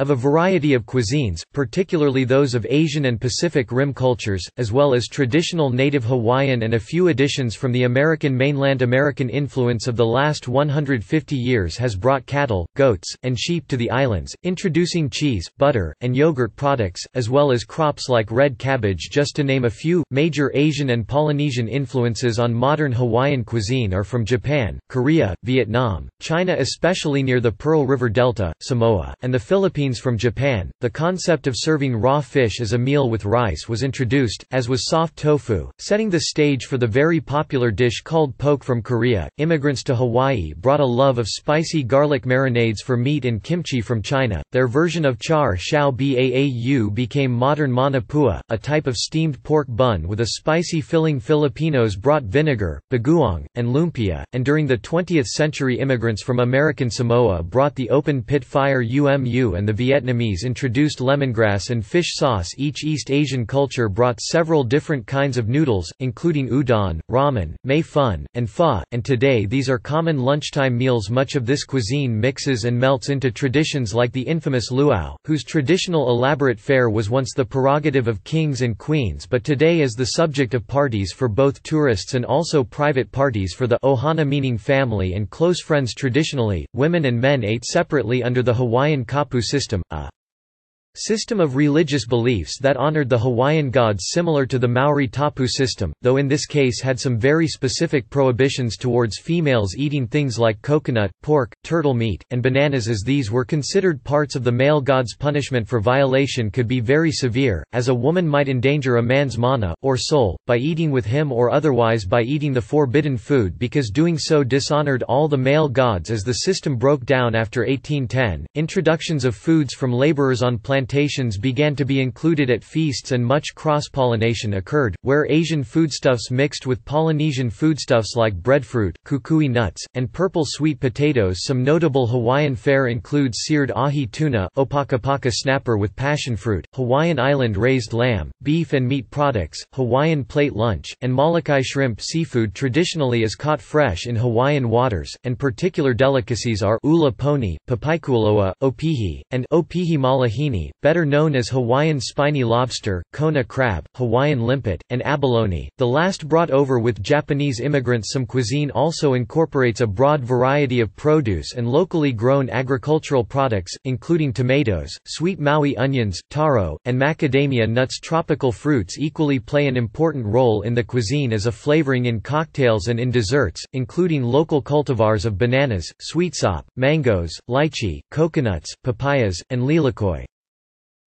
of a variety of cuisines, particularly those of Asian and Pacific Rim cultures, as well as traditional native Hawaiian and a few additions from the American mainland American influence of the last 150 years has brought cattle, goats, and sheep to the islands, introducing cheese, butter, and yogurt products, as well as crops like red cabbage just to name a few. Major Asian and Polynesian influences on modern Hawaiian cuisine are from Japan, Korea, Vietnam, China especially near the Pearl River Delta, Samoa, and the Philippines from Japan, the concept of serving raw fish as a meal with rice was introduced, as was soft tofu, setting the stage for the very popular dish called poke from Korea. Immigrants to Hawaii brought a love of spicy garlic marinades for meat and kimchi from China. Their version of char siu bao became modern manapua, a type of steamed pork bun with a spicy filling. Filipinos brought vinegar, bagoong, and lumpia, and during the 20th century immigrants from American Samoa brought the open pit fire umu and the Vietnamese introduced lemongrass and fish sauce. Each East Asian culture brought several different kinds of noodles, including udon, ramen, mei fun, and pho, and today these are common lunchtime meals. Much of this cuisine mixes and melts into traditions like the infamous luau, whose traditional elaborate fare was once the prerogative of kings and queens but today is the subject of parties for both tourists and also private parties for the ohana meaning family and close friends. Traditionally, women and men ate separately under the Hawaiian kapu system system, a System of religious beliefs that honored the Hawaiian gods similar to the Maori tapu system, though in this case had some very specific prohibitions towards females eating things like coconut, pork, turtle meat, and bananas as these were considered parts of the male god's punishment for violation could be very severe, as a woman might endanger a man's mana, or soul, by eating with him or otherwise by eating the forbidden food because doing so dishonored all the male gods as the system broke down after 1810. Introductions of foods from laborers on plantations plantations began to be included at feasts and much cross-pollination occurred, where Asian foodstuffs mixed with Polynesian foodstuffs like breadfruit, kukui nuts, and purple sweet potatoes Some notable Hawaiian fare includes seared ahi tuna opakapaka snapper with passionfruit, Hawaiian island raised lamb, beef and meat products, Hawaiian plate lunch, and Molokai shrimp seafood traditionally is caught fresh in Hawaiian waters, and particular delicacies are ula poni, papaikualoa, opihi, and opihi malihini, better known as Hawaiian spiny lobster, kona crab, Hawaiian limpet, and abalone, the last brought over with Japanese immigrants some cuisine also incorporates a broad variety of produce and locally grown agricultural products, including tomatoes, sweet Maui onions, taro, and macadamia nuts Tropical fruits equally play an important role in the cuisine as a flavoring in cocktails and in desserts, including local cultivars of bananas, sweetsop, mangoes, lychee, coconuts, papayas, and lilikoi.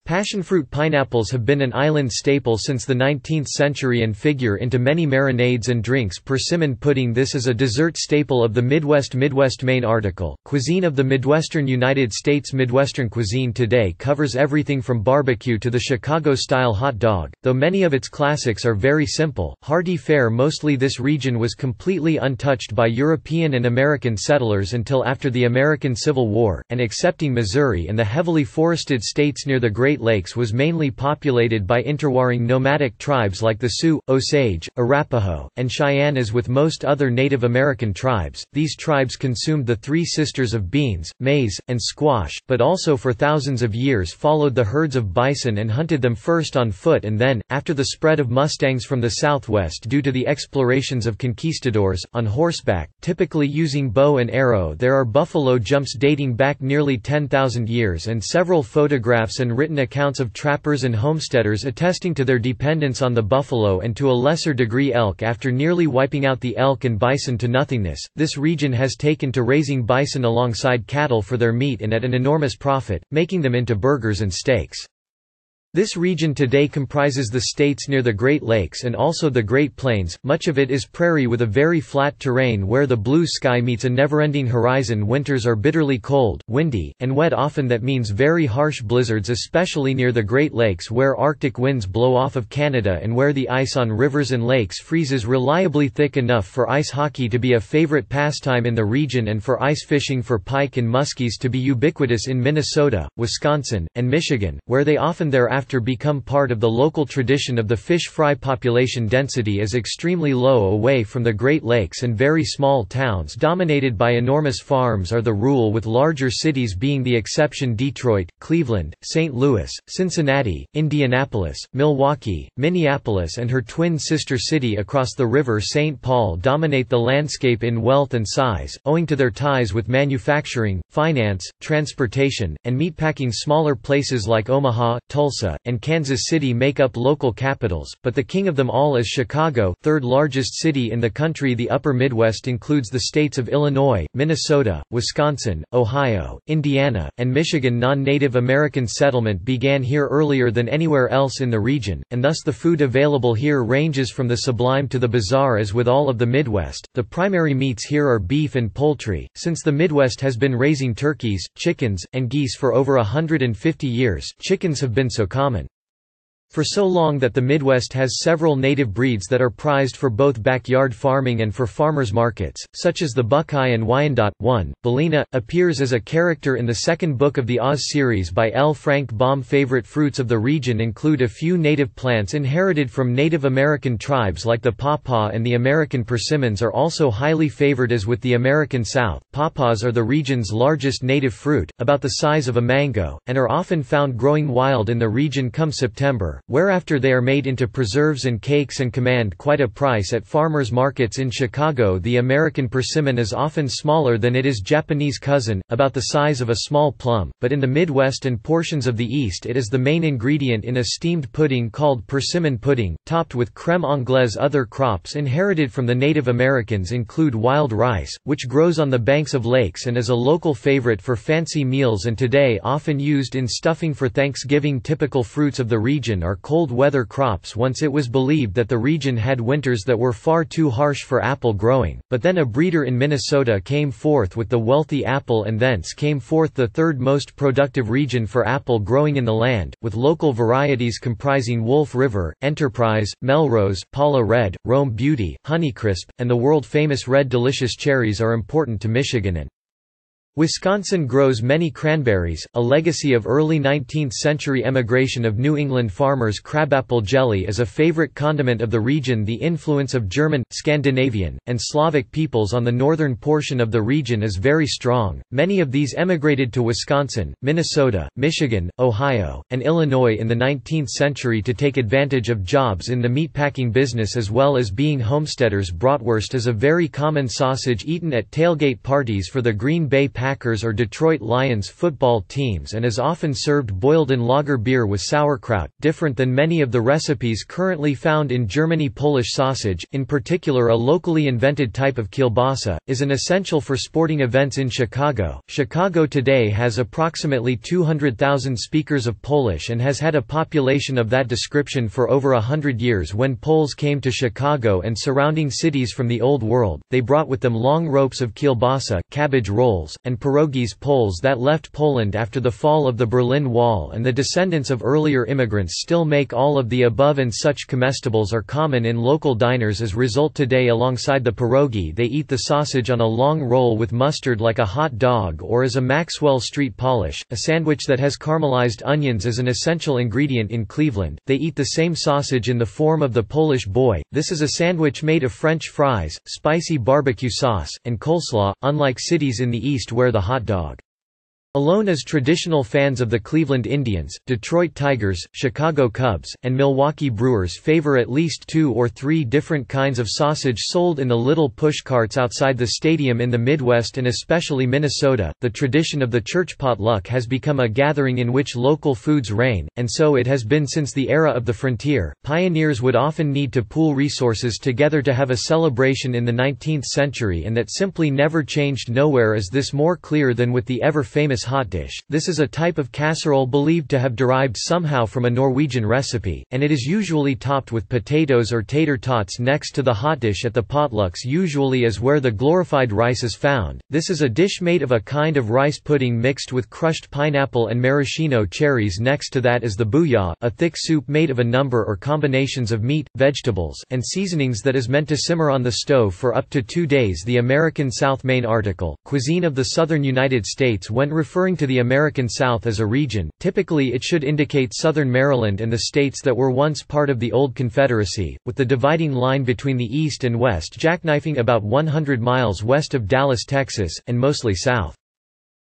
Passionfruit pineapples have been an island staple since the 19th century and figure into many marinades and drinks persimmon pudding. This is a dessert staple of the Midwest. Midwest Main article. Cuisine of the Midwestern United States. Midwestern cuisine today covers everything from barbecue to the Chicago-style hot dog, though many of its classics are very simple, hearty fare mostly this region was completely untouched by European and American settlers until after the American Civil War, and excepting Missouri and the heavily forested states near the Great Great Lakes was mainly populated by interwarring nomadic tribes like the Sioux, Osage, Arapaho, and Cheyenne. As with most other Native American tribes, these tribes consumed the three sisters of beans, maize, and squash, but also for thousands of years followed the herds of bison and hunted them first on foot and then, after the spread of mustangs from the southwest due to the explorations of conquistadors, on horseback, typically using bow and arrow. There are buffalo jumps dating back nearly 10,000 years and several photographs and written accounts of trappers and homesteaders attesting to their dependence on the buffalo and to a lesser degree elk after nearly wiping out the elk and bison to nothingness. This region has taken to raising bison alongside cattle for their meat and at an enormous profit, making them into burgers and steaks. This region today comprises the states near the Great Lakes and also the Great Plains, much of it is prairie with a very flat terrain where the blue sky meets a never-ending horizon. Winters are bitterly cold, windy, and wet often that means very harsh blizzards especially near the Great Lakes where arctic winds blow off of Canada and where the ice on rivers and lakes freezes reliably thick enough for ice hockey to be a favorite pastime in the region and for ice fishing for pike and muskies to be ubiquitous in Minnesota, Wisconsin, and Michigan, where they often thereafter thereafter become part of the local tradition of the fish fry population density is extremely low away from the Great Lakes and very small towns dominated by enormous farms are the rule with larger cities being the exception Detroit, Cleveland, St. Louis, Cincinnati, Indianapolis, Milwaukee, Minneapolis and her twin sister city across the river St. Paul dominate the landscape in wealth and size, owing to their ties with manufacturing, finance, transportation, and meatpacking smaller places like Omaha, Tulsa, and Kansas City make up local capitals, but the king of them all is Chicago, third largest city in the country. The upper Midwest includes the states of Illinois, Minnesota, Wisconsin, Ohio, Indiana, and Michigan. Non-Native American settlement began here earlier than anywhere else in the region, and thus the food available here ranges from the sublime to the bizarre. As with all of the Midwest. The primary meats here are beef and poultry, since the Midwest has been raising turkeys, chickens, and geese for over hundred and fifty years, chickens have been so common common. For so long that the Midwest has several native breeds that are prized for both backyard farming and for farmers markets, such as the Buckeye and Wyandotte. 1. Billina, appears as a character in the second book of the Oz series by L. Frank Baum. Favorite fruits of the region include a few native plants inherited from Native American tribes like the pawpaw and the American persimmons are also highly favored as with the American South. Pawpaws are the region's largest native fruit, about the size of a mango, and are often found growing wild in the region come September. Whereafter they are made into preserves and cakes and command quite a price at farmers markets in Chicago. The American persimmon is often smaller than it is Japanese cousin, about the size of a small plum, but in the Midwest and portions of the East it is the main ingredient in a steamed pudding called persimmon pudding, topped with creme anglaise. Other crops inherited from the Native Americans include wild rice, which grows on the banks of lakes and is a local favorite for fancy meals and today often used in stuffing for Thanksgiving. Typical fruits of the region are cold weather crops once it was believed that the region had winters that were far too harsh for apple growing, but then a breeder in Minnesota came forth with the wealthy apple and thence came forth the third most productive region for apple growing in the land, with local varieties comprising Wolf River, Enterprise, Melrose, Paula Red, Rome Beauty, Honeycrisp, and the world-famous Red Delicious cherries are important to Michigan and Wisconsin grows many cranberries, a legacy of early 19th-century emigration of New England farmers. Crabapple jelly is a favorite condiment of the region The influence of German, Scandinavian, and Slavic peoples on the northern portion of the region is very strong, many of these emigrated to Wisconsin, Minnesota, Michigan, Ohio, and Illinois in the 19th century to take advantage of jobs in the meatpacking business as well as being homesteaders. Bratwurst is a very common sausage eaten at tailgate parties for the Green Bay Packers or Detroit Lions football teams and is often served boiled in lager beer with sauerkraut, different than many of the recipes currently found in Germany Polish sausage, in particular a locally invented type of kielbasa, is an essential for sporting events in Chicago. Chicago today has approximately 200,000 speakers of Polish and has had a population of that description for over a hundred years when Poles came to Chicago and surrounding cities from the Old World, they brought with them long ropes of kielbasa, cabbage rolls, and and pierogies Poles that left Poland after the fall of the Berlin Wall and the descendants of earlier immigrants still make all of the above and such comestibles are common in local diners as result today alongside the pierogi they eat the sausage on a long roll with mustard like a hot dog or as a Maxwell Street polish, a sandwich that has caramelized onions as an essential ingredient in Cleveland, they eat the same sausage in the form of the Polish boy, this is a sandwich made of French fries, spicy barbecue sauce, and coleslaw, unlike cities in the east where where the hot dog Alone as traditional fans of the Cleveland Indians, Detroit Tigers, Chicago Cubs, and Milwaukee Brewers favor at least two or three different kinds of sausage sold in the little pushcarts outside the stadium in the Midwest and especially Minnesota. The tradition of the church potluck has become a gathering in which local foods reign, and so it has been since the era of the frontier. Pioneers would often need to pool resources together to have a celebration in the 19th century, and that simply never changed. Nowhere is this more clear than with the ever famous hot dish. This is a type of casserole believed to have derived somehow from a Norwegian recipe, and it is usually topped with potatoes or tater tots next to the hot dish at the potlucks usually is where the glorified rice is found. This is a dish made of a kind of rice pudding mixed with crushed pineapple and maraschino cherries next to that is the booyah, a thick soup made of a number or combinations of meat, vegetables, and seasonings that is meant to simmer on the stove for up to two days The American South Main article, Cuisine of the Southern United States when referring referring to the American South as a region, typically it should indicate southern Maryland and the states that were once part of the old Confederacy, with the dividing line between the east and west jackknifing about 100 miles west of Dallas, Texas, and mostly south.